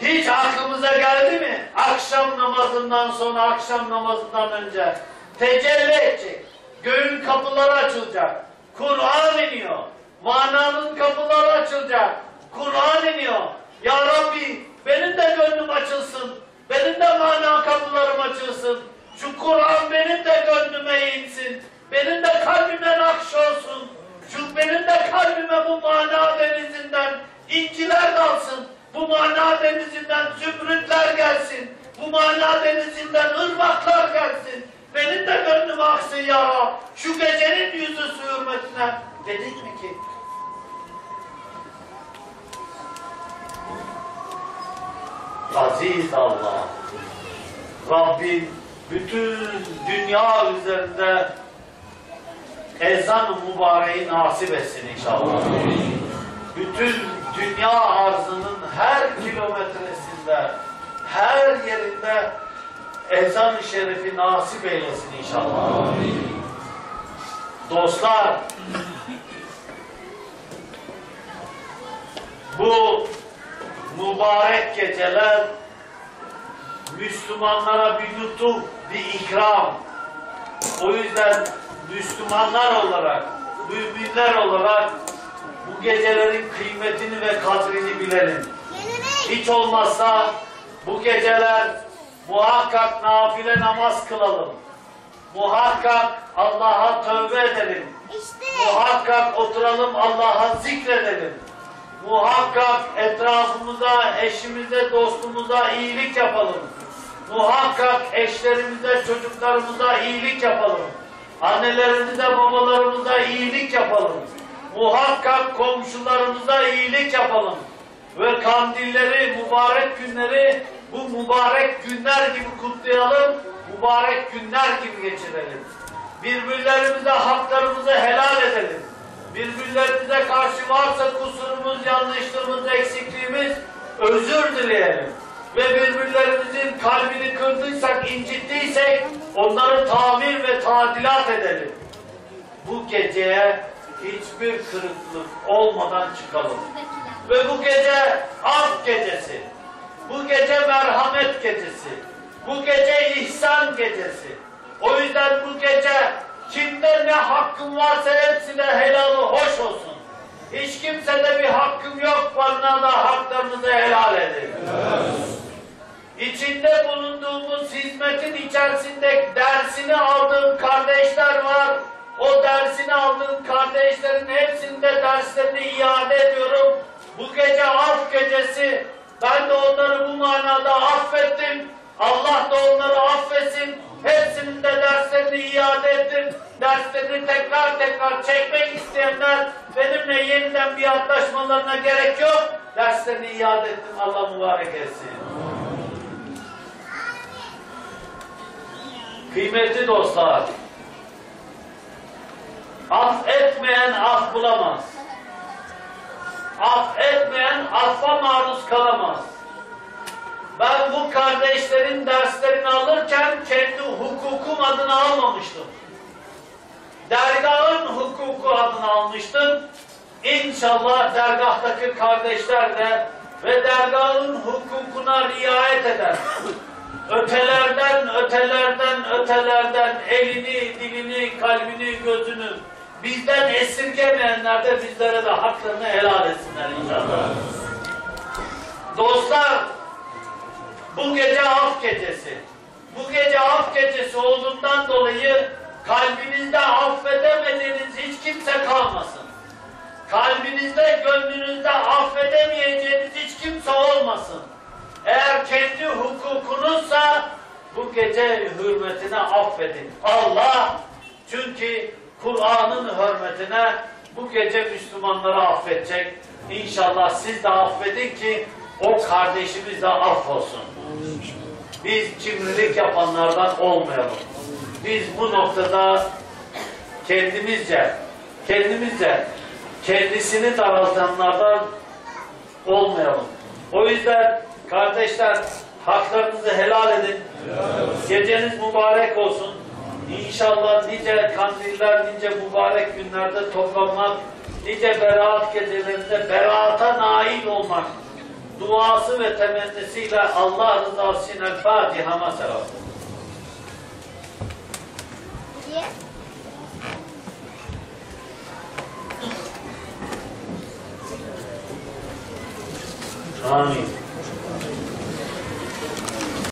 Hiç aklımıza geldi mi? Akşam namazından sonra, akşam namazından önce tecelli edecek. Göğün kapıları açılacak. Kur'an iniyor. Mananın kapıları açılacak. Kur'an iniyor. Ya Rabbi benim de gönlüm açılsın. Benim de mana kapılarım açılsın. Şu Kur'an benim de gönlüme insin. Benim de kalbime nakş olsun. Şu benim de kalbime bu mana denizinden inciler dalsın. Bu mana denizinden zümrütler gelsin. Bu mana denizinden ırmaklar gelsin. Benim de gönlüm aksın ya. Şu gecenin yüzü hürmetine. Dedik mi ki? Aziz Allah. Rabbim bütün dünya üzerinde ezan-ı mübareği nasip etsin inşallah. Bütün dünya arzının her kilometresinde, her yerinde ezan-ı şerifi nasip eylesin inşallah. Dostlar, bu mübarek geceler Müslümanlara bir lütuf, bir ikram. O yüzden Müslümanlar olarak, müminler olarak bu gecelerin kıymetini ve kadrini bilelim. Hiç olmazsa bu geceler muhakkak nafile namaz kılalım. Muhakkak Allah'a tövbe edelim. Muhakkak oturalım Allah'a zikredelim. Muhakkak etrafımıza, eşimize, dostumuza iyilik yapalım. Muhakkak eşlerimize, çocuklarımıza iyilik yapalım. Annelerimize, babalarımıza iyilik yapalım. Muhakkak komşularımıza iyilik yapalım. Ve kandilleri, mübarek günleri bu mübarek günler gibi kutlayalım. Mübarek günler gibi geçirelim. Birbirlerimize haklarımızı helal edelim. Birbirlerimize karşı varsa kusurumuz, yanlışlığımız, eksikliğimiz özür dileyelim. Ve birbirlerimizin kalbini kırdıysak, incittiysek onları tamir ve tadilat edelim. Bu geceye hiçbir kırıklık olmadan çıkalım. Ve bu gece af gecesi. Bu gece merhamet gecesi. Bu gece ihsan gecesi. O yüzden bu gece kimde ne hakkım varsa hepsine helalı hoş olsun. Hiç kimsede bir hakkım yok bana da haklarınızı helal edin. İçinde bulunduğumuz hizmetin içerisinde dersini aldığım kardeşler var. O dersini aldığım kardeşlerin hepsinde derslerini iade ediyorum. Bu gece af gecesi. Ben de onları bu manada affettim. Allah da onları affetsin. Hepsinin de derslerini iade ettim. Derslerini tekrar tekrar çekmek isteyenler benimle yeniden bir antlaşmalarına gerek yok. Derslerini iade ettim. Allah mübarek etsin. Kıymetli dostlar, af etmeyen af bulamaz. Af etmeyen affa maruz kalamaz. Ben bu kardeşlerin hukukum adını almamıştım. Dergahın hukuku adını almıştım. İnşallah dergahtaki kardeşler de ve dergahın hukukuna riayet eder. Ötelerden, ötelerden, ötelerden elini, dilini, kalbini, gözünü bizden esirgemeyenler de bizlere de haklarını helal etsinler inşallah. Dostlar, bu gece af gecesi. Bu gece af gecesi olduğundan dolayı kalbinizde affedemediğiniz hiç kimse kalmasın. Kalbinizde, gönlünüzde affedemeyeceğiniz hiç kimse olmasın. Eğer kendi hukukunuzsa bu gece hürmetine affedin. Allah çünkü Kur'an'ın hürmetine bu gece Müslümanları affedecek. İnşallah siz de affedin ki o kardeşimiz de affolsun. Biz cimrilik yapanlardan olmayalım. Biz bu noktada kendimizce, kendimizce kendisini daraltanlardan olmayalım. O yüzden kardeşler haklarınızı helal edin. Geceniz mübarek olsun. İnşallah nice kandiller, nice mübarek günlerde toplanmak, nice beraat gecelerinde beraata nail olmak duası ve temennisiyle Allah rızası için El Fatiha mesela. Amin.